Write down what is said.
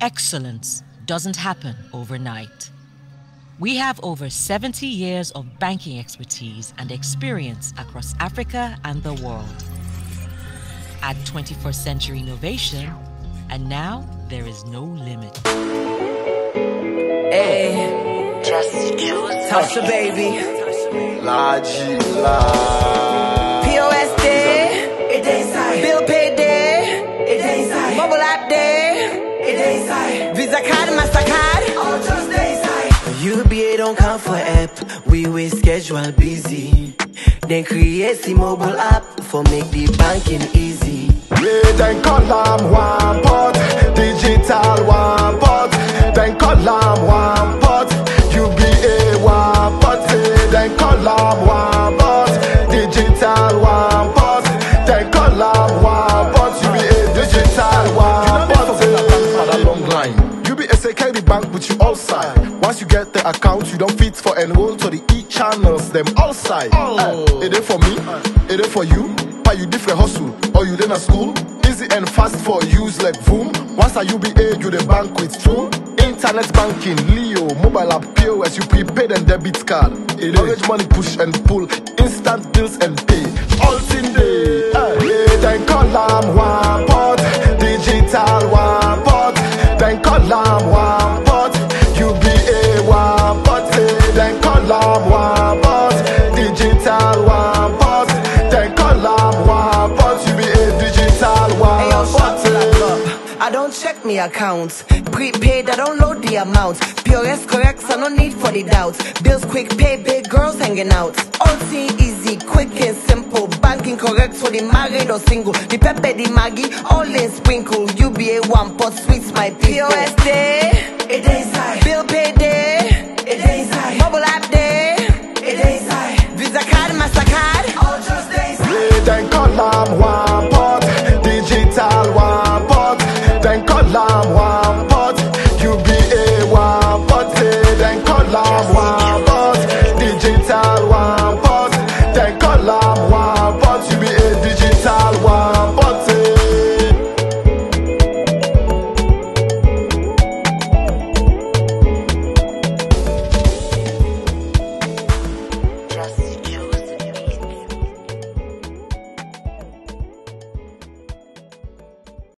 Excellence doesn't happen overnight. We have over 70 years of banking expertise and experience across Africa and the world. Add 21st century innovation, and now there is no limit. Hey, Just choose touch the baby. Large, large. Inside. Visa card, Mastercard. All just dey inside. UBA don't come for app, we will schedule busy. Then create the mobile app for make the banking easy. Yeah, then call am one pot, digital one pot. Then call am one pot, UBA one pot. Then call say carry bank with you all side. Once you get the account, you don't fit for enroll to the e channels. Them all side. Oh. It is for me, it is for you. Why you different hustle or you then a school? Easy and fast for use like Boom. Once a UBA, you the bank with true. Internet banking, Leo, mobile app, POS, you prepaid and debit card. Storage money push and pull, instant bills and pay. All in day. Yeah, then call am I don't check me accounts. Prepaid, I don't load the amounts. POS correct, so no need for the doubts. Bills quick, pay big girls hanging out. Thing easy, quick and simple. Banking correct for the married or single. The pepper, the Maggi, all in sprinkle. UBA one pot, sweets my. POS day, love.